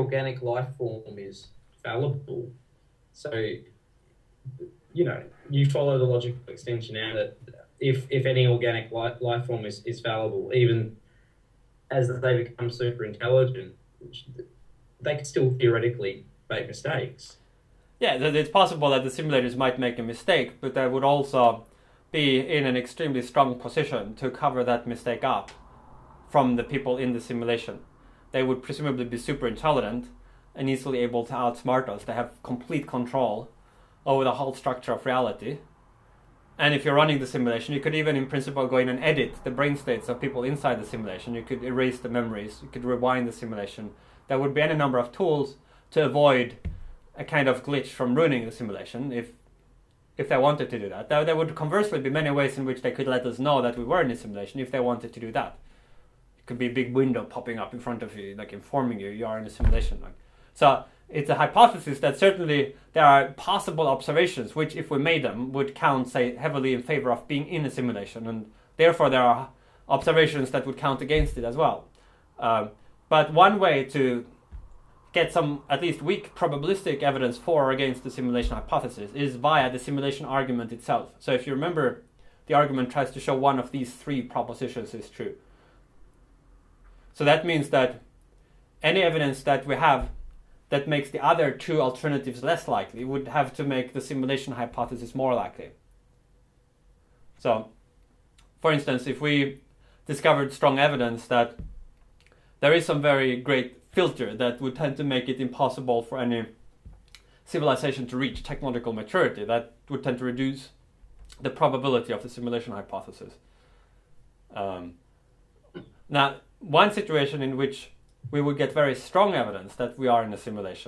organic life form is fallible. So, you know, you follow the logical extension out that if, if any organic life, life form is, is fallible, even as they become super intelligent, they could still theoretically make mistakes. Yeah, it's possible that the simulators might make a mistake, but they would also be in an extremely strong position to cover that mistake up from the people in the simulation. They would presumably be super intelligent and easily able to outsmart us. They have complete control over the whole structure of reality. And if you're running the simulation, you could even, in principle, go in and edit the brain states of people inside the simulation. You could erase the memories, you could rewind the simulation. There would be any number of tools to avoid a kind of glitch from ruining the simulation if if they wanted to do that. There, there would conversely be many ways in which they could let us know that we were in a simulation if they wanted to do that. It could be a big window popping up in front of you, like informing you you are in a simulation. Like so, it's a hypothesis that certainly there are possible observations which, if we made them, would count, say, heavily in favor of being in a simulation, and therefore there are observations that would count against it as well. Uh, but one way to get some at least weak probabilistic evidence for or against the simulation hypothesis is via the simulation argument itself. So if you remember, the argument tries to show one of these three propositions is true. So that means that any evidence that we have that makes the other two alternatives less likely would have to make the simulation hypothesis more likely. So, for instance, if we discovered strong evidence that there is some very great filter that would tend to make it impossible for any civilization to reach technological maturity, that would tend to reduce the probability of the simulation hypothesis. Um, now, one situation in which we would get very strong evidence that we are in a simulation